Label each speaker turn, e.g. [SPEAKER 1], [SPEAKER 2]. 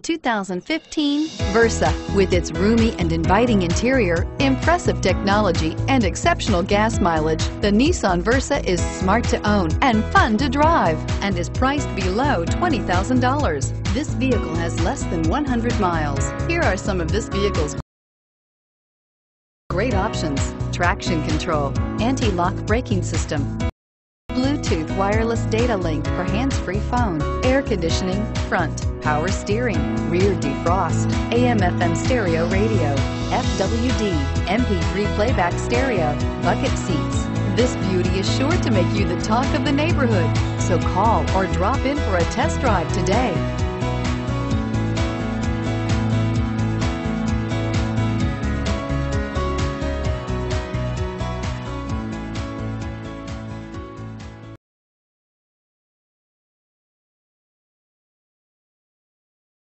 [SPEAKER 1] 2015 Versa. With its roomy and inviting interior, impressive technology, and exceptional gas mileage, the Nissan Versa is smart to own and fun to drive and is priced below $20,000. This vehicle has less than 100 miles. Here are some of this vehicle's great options. Traction control, anti-lock braking system, Bluetooth wireless data link for hands-free phone, air conditioning, front, power steering, rear defrost, AM FM stereo radio, FWD, MP3 playback stereo, bucket seats. This beauty is sure to make you the talk of the neighborhood. So call or drop in for a test drive today.